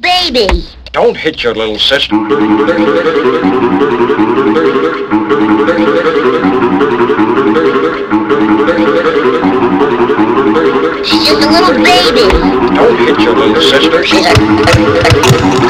Baby! Don't hit your little sister. She's just a little baby! Don't hit your little sister. She's a...